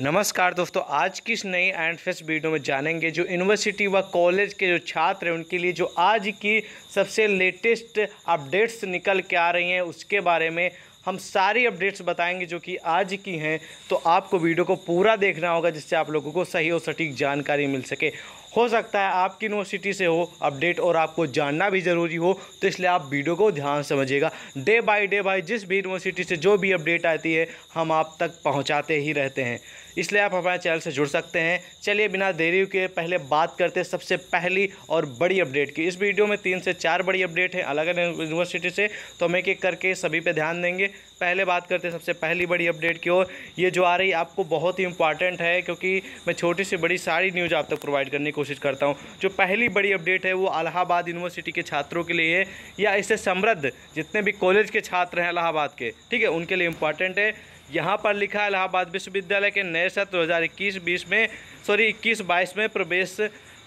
नमस्कार दोस्तों, आज की इस नई एंड फेस्ट वीडियो में जानेंगे जो यूनिवर्सिटी व कॉलेज के जो छात्र हैं, उनके लिए जो आज की सबसे लेटेस्ट अपडेट्स निकल के आ रही हैं, उसके बारे में हम सारी अपडेट्स बताएँगे जो कि आज की हैं। तो आपको वीडियो को पूरा देखना होगा, जिससे आप लोगों को सही और सटीक जानकारी मिल सके। हो सकता है आपकी यूनिवर्सिटी से हो अपडेट और आपको जानना भी ज़रूरी हो तो इसलिए आप वीडियो को ध्यान समझिएगा। डे बाय डे बाय जिस भी यूनिवर्सिटी से जो भी अपडेट आती है, हम आप तक पहुंचाते ही रहते हैं। इसलिए आप हमारे चैनल से जुड़ सकते हैं। चलिए बिना देरी के पहले बात करते हैं सबसे पहली और बड़ी अपडेट की। इस वीडियो में तीन से चार बड़ी अपडेट हैं अलग अलग यूनिवर्सिटी से तो हम एक एक करके सभी पे ध्यान देंगे। पहले बात करते हैं सबसे पहली बड़ी अपडेट की ओर। ये जो आ रही है, आपको बहुत ही इंपॉर्टेंट है, क्योंकि मैं छोटी से बड़ी सारी न्यूज़ आप तक प्रोवाइड करने की कोशिश करता हूँ। जो पहली बड़ी अपडेट है वो अलाहाबाद यूनिवर्सिटी के छात्रों के लिए है। या इससे समृद्ध जितने भी कॉलेज के छात्र हैं इलाहाबाद के, ठीक है, उनके लिए इंपॉर्टेंट है। यहाँ पर लिखा है इलाहाबाद विश्वविद्यालय के नए सत्र 2021-20 में सॉरी 21-22 में प्रवेश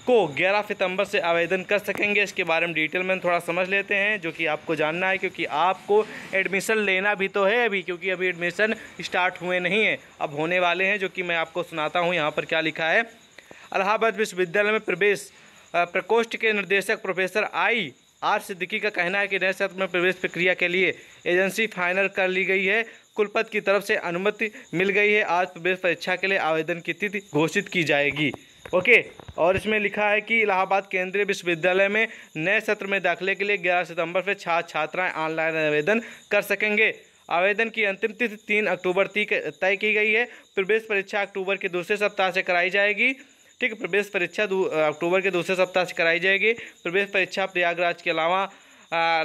को 11 सितंबर से आवेदन कर सकेंगे। इसके बारे में डिटेल में थोड़ा समझ लेते हैं, जो कि आपको जानना है, क्योंकि आपको एडमिशन लेना भी तो है अभी, क्योंकि अभी एडमिशन स्टार्ट हुए नहीं हैं। अब होने वाले हैं, जो कि मैं आपको सुनाता हूँ, यहाँ पर क्या लिखा है। इलाहाबाद विश्वविद्यालय में प्रवेश प्रकोष्ठ के निर्देशक प्रोफेसर आई आर सिद्दीकी का कहना है कि नए सत्र में प्रवेश प्रक्रिया के लिए एजेंसी फाइनल कर ली गई है। कुलपति की तरफ़ से अनुमति मिल गई है। आज प्रवेश परीक्षा के लिए आवेदन की तिथि घोषित की जाएगी। ओके, और इसमें लिखा है कि इलाहाबाद केंद्रीय विश्वविद्यालय में नए सत्र में दाखिले के लिए 11 सितंबर से छात्र छात्राएँ ऑनलाइन आवेदन कर सकेंगे। आवेदन की अंतिम तिथि तीन अक्टूबर तय की गई है। प्रवेश परीक्षा अक्टूबर के दूसरे सप्ताह से कराई जाएगी। ठीक है, प्रवेश परीक्षा अक्टूबर के दूसरे सप्ताह से कराई जाएगी। प्रवेश परीक्षा प्रयागराज के अलावा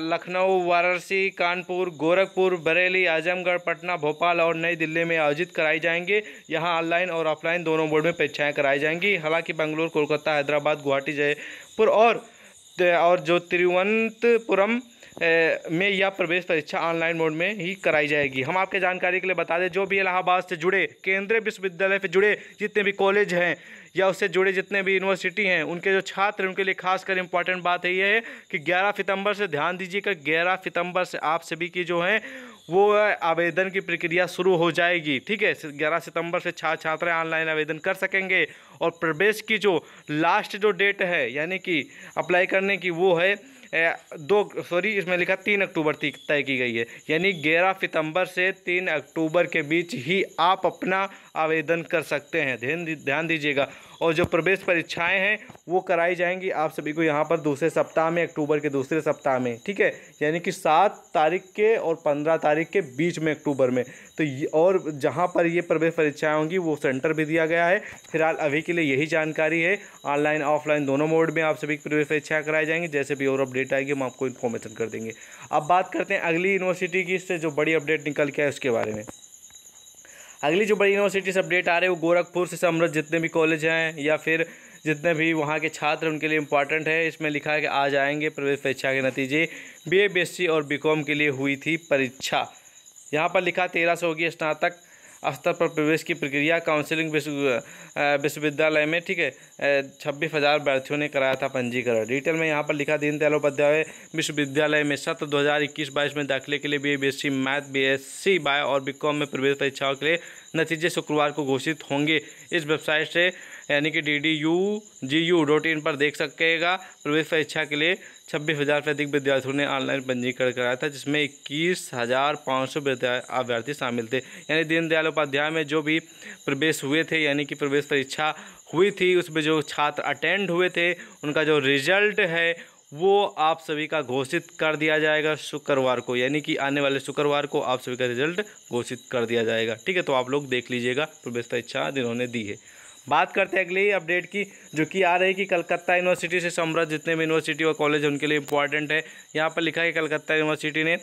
लखनऊ, वाराणसी, कानपुर, गोरखपुर, बरेली, आजमगढ़, पटना, भोपाल और नई दिल्ली में आयोजित कराई जाएँगे। यहाँ ऑनलाइन और ऑफलाइन दोनों बोर्ड में परीक्षाएँ कराई जाएँगी। हालाँकि बेंगलुरु, कोलकाता, हैदराबाद, गुवाहाटी, जयपुर और और जो तिरुवनंतपुरम में यह प्रवेश परीक्षा ऑनलाइन मोड में ही कराई जाएगी। हम आपके जानकारी के लिए बता दें, जो भी इलाहाबाद से जुड़े, केंद्रीय विश्वविद्यालय से जुड़े जितने भी कॉलेज हैं, या उससे जुड़े जितने भी यूनिवर्सिटी हैं, उनके जो छात्र उनके लिए खासकर इंपॉर्टेंट बात है ये है कि 11 सितंबर से, ध्यान दीजिएगा 11 सितंबर से आप सभी की जो है, वो आवेदन की प्रक्रिया शुरू हो जाएगी। ठीक है? ग्यारह सितंबर से छात्र छात्र ऑनलाइन आवेदन कर सकेंगे और प्रवेश की जो लास्ट जो डेट है, यानी कि अप्लाई करने की, वो है दो सॉरी इसमें लिखा तीन अक्टूबर तय की गई है। यानी ग्यारह सितंबर से तीन अक्टूबर के बीच ही आप अपना आवेदन कर सकते हैं। ध्यान ध्यान दीजिएगा। और जो प्रवेश परीक्षाएँ हैं, वो कराई जाएँगी आप सभी को यहाँ पर दूसरे सप्ताह में, अक्टूबर के दूसरे सप्ताह में, ठीक है? यानी कि सात तारीख के और पंद्रह तारीख के बीच में अक्टूबर में। तो और जहाँ पर ये प्रवेश परीक्षाएँ होंगी, वो सेंटर भी दिया गया है। फ़िलहाल अभी के लिए यही जानकारी है। ऑनलाइन, ऑफलाइन दोनों मोड में आप सभी की प्रवेश परीक्षाएँ कराई जाएँगी। जैसे भी और अपडेट आएगी, हम आपको इन्फॉर्मेशन कर देंगे। अब बात करते हैं अगली यूनिवर्सिटी की, इससे जो बड़ी अपडेट निकल के है उसके बारे में। अगली जो बड़ी यूनिवर्सिटी से अपडेट आ रहे हैं, वो गोरखपुर से समृद्ध जितने भी कॉलेज हैं या फिर जितने भी वहाँ के छात्र उनके लिए इंपॉर्टेंट है। इसमें लिखा है कि आज आएँगे प्रवेश परीक्षा के नतीजे। बी ए और बी के लिए हुई थी परीक्षा। यहाँ पर लिखा तेरह सौ होगी स्नातक स्तर पर प्रवेश की प्रक्रिया काउंसिलिंग विश्वविद्यालय में, ठीक है छब्बीस हज़ार अभ्यर्थियों ने कराया था पंजीकरण। डिटेल में यहाँ पर लिखा दीनदयाल उपाध्याय विश्वविद्यालय में सत्र दो हज़ार इक्कीस बाईस में दाखिले के लिए B B S C math B S C bye और बी कॉम में प्रवेश परीक्षाओं के लिए नतीजे शुक्रवार को घोषित होंगे। इस वेबसाइट से यानी कि D D U G U dot in पर देख सकेगा। प्रवेश परीक्षा के लिए छब्बीस हज़ार से अधिक विद्यार्थियों ने ऑनलाइन पंजीकरण कराया था, जिसमें इक्कीस हज़ार पाँच सौ अभ्यर्थी शामिल थे। यानी दीनदयाल उपाध्याय में जो भी प्रवेश हुए थे, यानी कि प्रवेश परीक्षा हुई थी, उसमें जो छात्र अटेंड हुए थे, उनका जो रिज़ल्ट है, वो आप सभी का घोषित कर दिया जाएगा शुक्रवार को। यानी कि आने वाले शुक्रवार को आप सभी का रिज़ल्ट घोषित कर दिया जाएगा। ठीक है तो आप लोग देख लीजिएगा प्रवेश परीक्षा जिन्होंने दी है। बात करते हैं अगली अपडेट की, जो कि आ रही कि कलकत्ता यूनिवर्सिटी से समृद्ध जितने भी यूनिवर्सिटी और कॉलेज उनके लिए इंपॉर्टेंट है। यहाँ पर लिखा है कलकत्ता यूनिवर्सिटी ने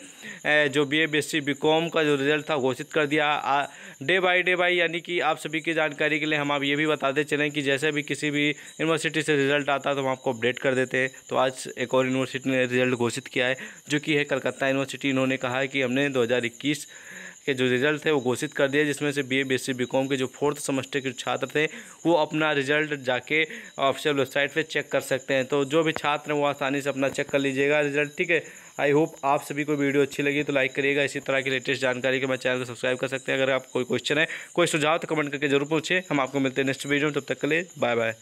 जो B A B S C B com का जो रिज़ल्ट था, घोषित कर दिया। डे बाई डे बाई यानी कि आप सभी की जानकारी के लिए हम आप ये भी बताते चलें कि जैसे भी किसी भी यूनिवर्सिटी से रिज़ल्ट आता तो हम आपको अपडेट कर देते हैं। तो आज एक और यूनिवर्सिटी ने रिज़ल्ट घोषित किया है, जो कि है कलकत्ता यूनिवर्सिटी। इन्होंने कहा है कि हमने दो हज़ार इक्कीस के जो रिज़ल्ट थे वो घोषित कर दिया, जिसमें से बी ए बी एस के जो फोर्थ सेमेस्टर के छात्र थे, वो अपना रिज़ल्ट जाके ऑफिशियल वेबसाइट पे चेक कर सकते हैं। तो जो भी छात्र हैं, वो आसानी से अपना चेक कर लीजिएगा रिज़ल्ट ठीक है? आई होप आप सभी को वीडियो अच्छी लगी तो लाइक करिएगा। इसी तरह की लेटेस्ट जानकारी के मैं चैनल को सब्सक्राइब कर सकते हैं। अगर आप कोई क्वेश्चन है, कोई सुझाव तो कमेंट करके ज़रूर पूछे हम आपको मिलते हैं नेक्स्ट वीडियो में, तब तक के लिए बाय बाय